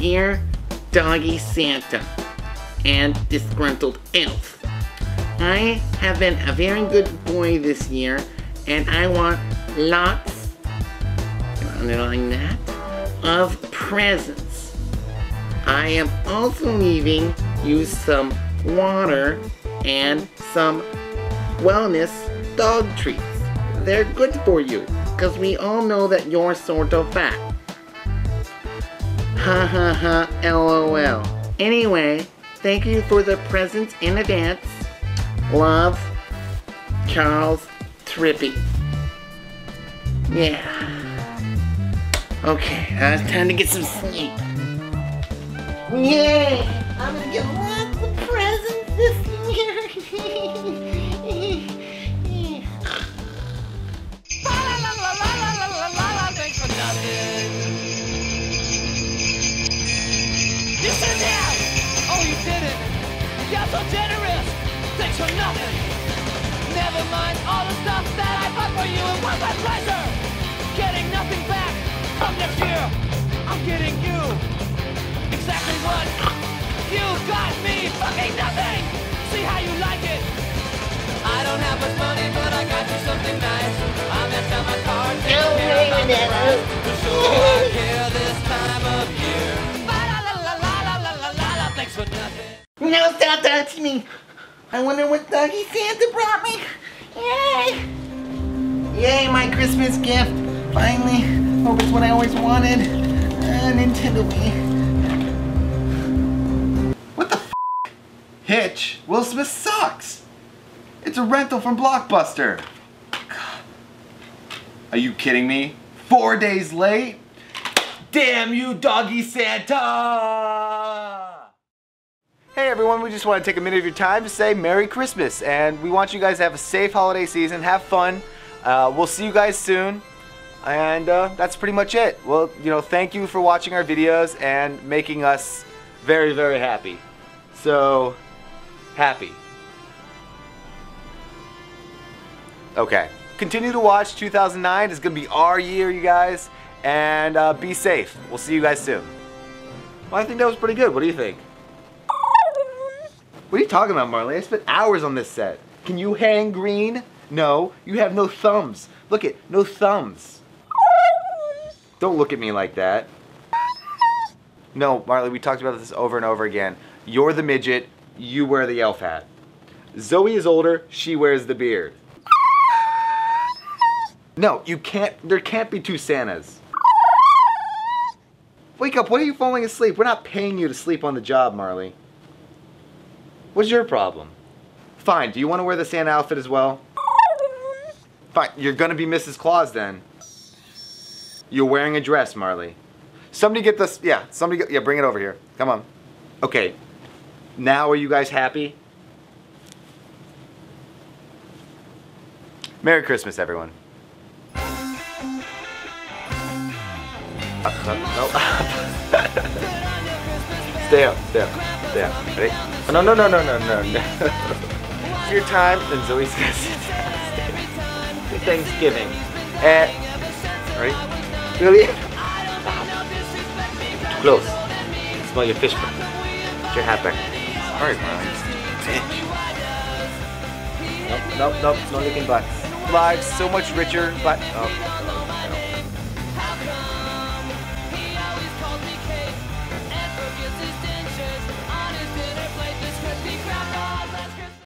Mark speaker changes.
Speaker 1: Dear Doggy Santa and Disgruntled Elf, I have been a very good boy this year and I want lots, underline that, of presents. I am also leaving you some water and some wellness dog treats. They're good for you because we all know that you're sort of fat. Ha ha ha, lol. Anyway, thank you for the presents in advance. Love, Charles Trippy. Yeah. Okay, uh, it's time to get some sleep. Yay! I'm gonna get lots of presents
Speaker 2: so generous. Thanks for nothing. Never mind all the stuff that I bought for you It was my pleasure. Getting nothing back. Come next year, I'm getting you. Exactly what you got me. Fucking nothing. See how you like it. I don't have much money, but I got you something nice. I messed up my card. Don't worry, Manolo. So I care this time of year. La la la la la la la. Thanks for. nothing.
Speaker 1: No, stop touching me. I wonder what Doggy Santa brought me. Yay! Yay, my Christmas gift. Finally. Hope it's what I always wanted. A Nintendo Wii.
Speaker 3: What the f? Hitch? Will Smith sucks. It's a rental from Blockbuster. God. Are you kidding me? Four days late? Damn you, doggy Santa! Everyone, we just want to take a minute of your time to say Merry Christmas and we want you guys to have a safe holiday season, have fun. Uh, we'll see you guys soon. And uh, that's pretty much it. Well, you know, thank you for watching our videos and making us very, very happy. So, happy. Okay. Continue to watch 2009. It's going to be our year, you guys. And uh, be safe. We'll see you guys soon. Well, I think that was pretty good. What do you think? What are you talking about, Marley? I spent hours on this set. Can you hang green? No, you have no thumbs. Look at no thumbs. Don't look at me like that. No, Marley, we talked about this over and over again. You're the midget, you wear the elf hat. Zoe is older, she wears the beard. No, you can't, there can't be two Santas. Wake up, what are you falling asleep? We're not paying you to sleep on the job, Marley. What's your problem? Fine, do you want to wear the Santa outfit as well? Fine, you're gonna be Mrs. Claus then. You're wearing a dress, Marley. Somebody get this, yeah, somebody get, yeah, bring it over here. Come on. Okay, now are you guys happy? Merry Christmas, everyone. Uh, no. stay up, stay up, up. Ready? Oh, no, no, no, no, no, no, no. it's your time, and Zoe's gonna sit down. Stay. Thanksgiving. And, eh, ready? Really? Too close. Smell your fish burn. Put your hat back. Sorry, Brian. Bitch. Nope, nope, nope. No licking butts. Lives so much richer, but oh.